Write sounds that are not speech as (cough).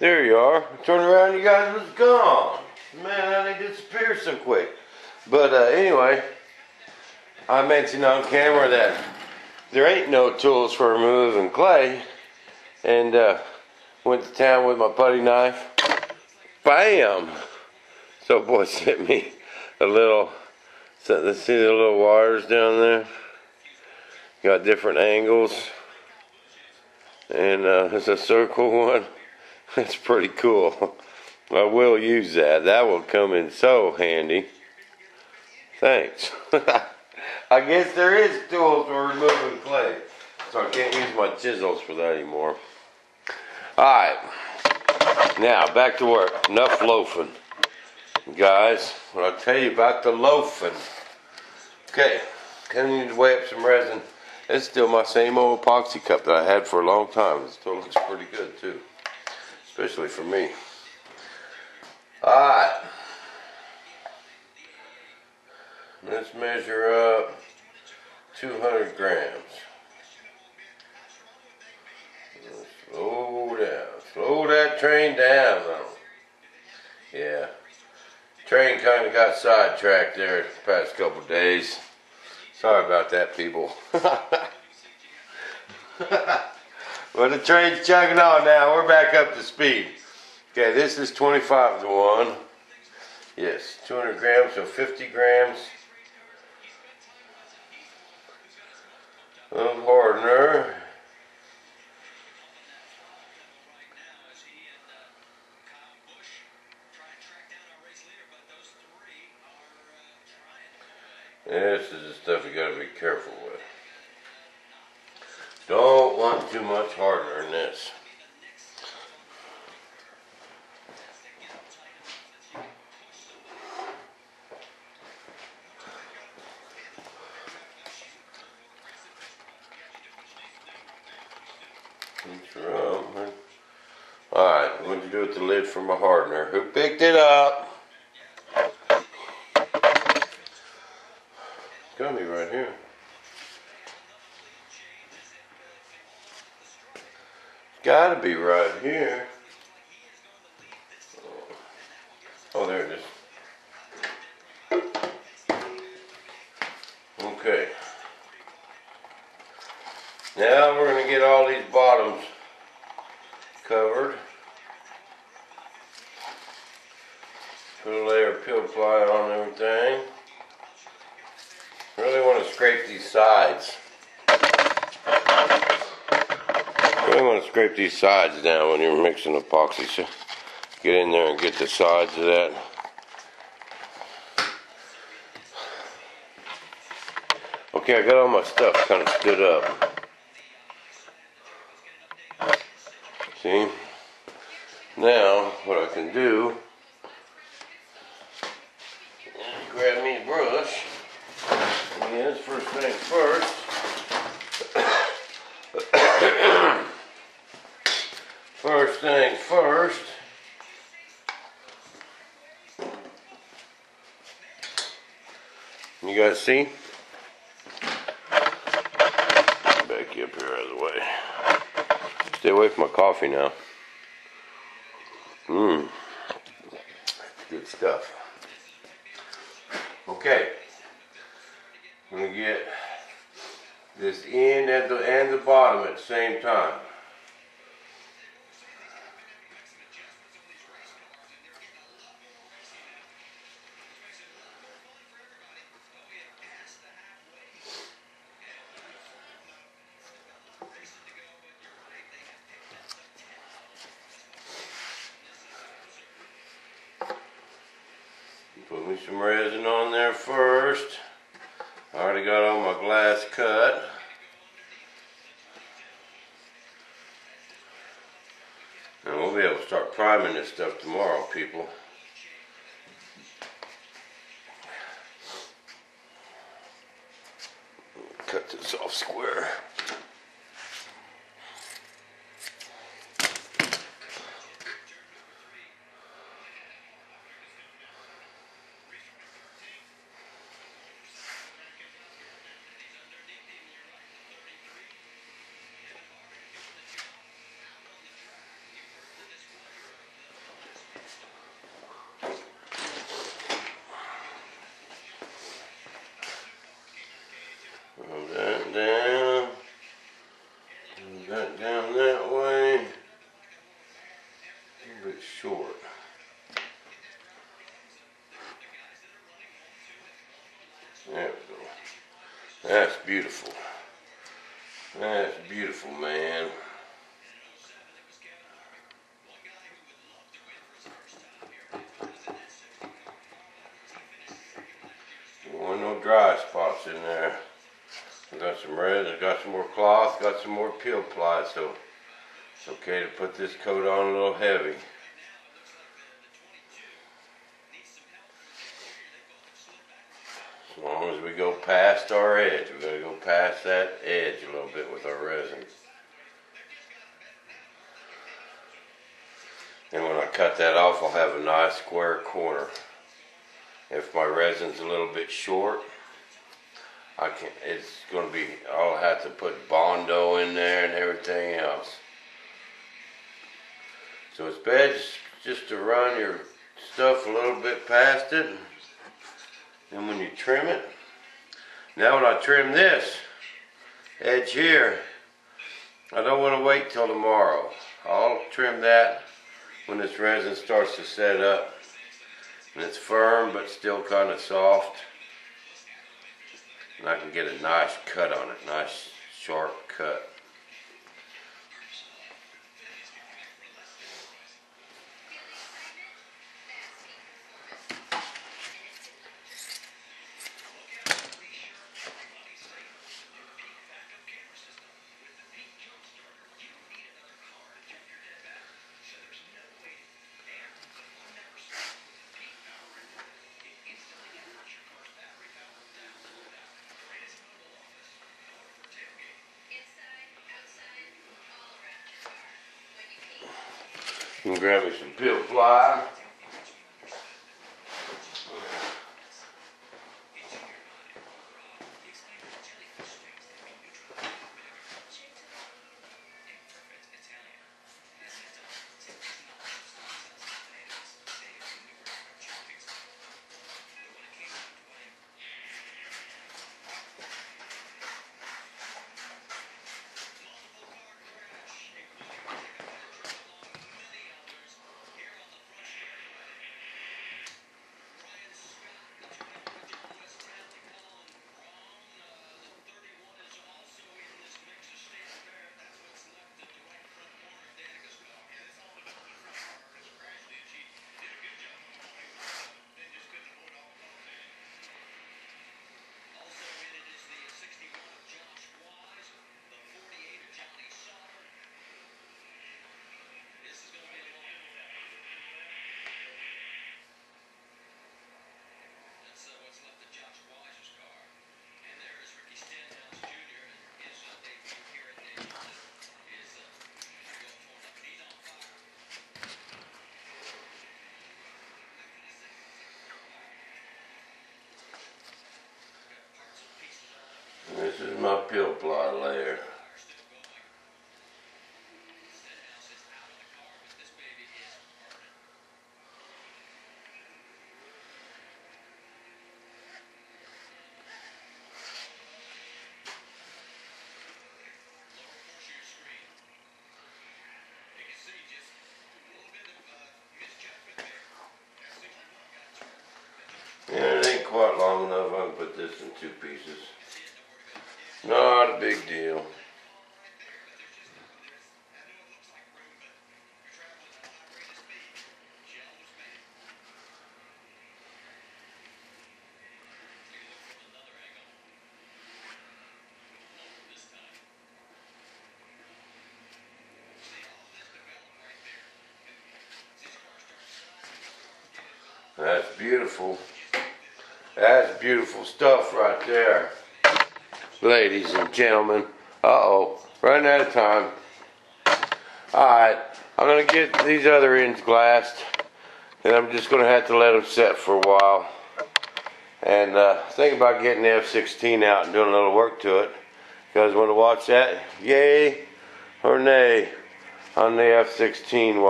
There you are. Turn around, you guys was gone. Man, how they disappear so quick. But uh, anyway, I mentioned on camera that there ain't no tools for removing clay, and uh, went to town with my putty knife. Bam! So boy (laughs) sent me a little. Let's see the little wires down there. Got different angles, and uh, it's a circle one. (laughs) It's pretty cool. I will use that. That will come in so handy. Thanks. (laughs) I guess there is tools for removing clay. So I can't use my chisels for that anymore. Alright. Now, back to work. Enough loafing. Guys, what I'll tell you about the loafing. Okay, need to weigh up some resin. It's still my same old epoxy cup that I had for a long time. It still looks pretty good too. Especially for me. Alright. Let's measure up 200 grams. Slow down. Slow that train down though. Yeah. Train kind of got sidetracked there the past couple days. Sorry about that, people. (laughs) well, the train's chugging on now. We're back up to speed. Okay, this is 25 to 1. Yes, 200 grams, so 50 grams of hardener. This is the stuff you gotta be careful with. Don't want too much hardener in this. Alright, what to do with the lid for my hardener? Who picked it up? It's gonna be right here. Gotta be right here. Oh, there it is. Okay. Now we're going to get all these bottoms covered. Put a layer of peel ply on everything. Really want to scrape these sides. Really want to scrape these sides down when you're mixing epoxy. So get in there and get the sides of that. Okay, I got all my stuff kind of stood up. See? Now, what I can do is grab me a brush. Again, first thing first. Thing first. You guys see? Back up here out of the way. Stay away from my coffee now. Mmm. Good stuff. Okay. I'm gonna get this end at the and the bottom at the same time. Put me some resin on there first. I already got all my glass cut. And we'll be able to start priming this stuff tomorrow, people. That's beautiful. That's beautiful, man. There weren't no dry spots in there. I got some red, I got some more cloth, got some more peel ply, so it's okay to put this coat on a little heavy. As long as we go past our edge, we gotta go past that edge a little bit with our resin. And when I cut that off, I'll have a nice square corner. If my resin's a little bit short, I can it's gonna be, I'll have to put Bondo in there and everything else. So it's best just to run your stuff a little bit past it. And when you trim it, now when I trim this edge here, I don't want to wait till tomorrow. I'll trim that when this resin starts to set up. And it's firm but still kind of soft. And I can get a nice cut on it, nice sharp cut. Can grab me some peel ply. This is peel layer. Yeah, it ain't quite long enough. I can put this in two pieces. Not a big deal. That's beautiful. That's beautiful stuff right there. Ladies and gentlemen. Uh-oh. Running out of time. Alright. I'm going to get these other ends glassed. And I'm just going to have to let them set for a while. And uh, think about getting the F-16 out and doing a little work to it. You guys want to watch that, yay or nay on the F-16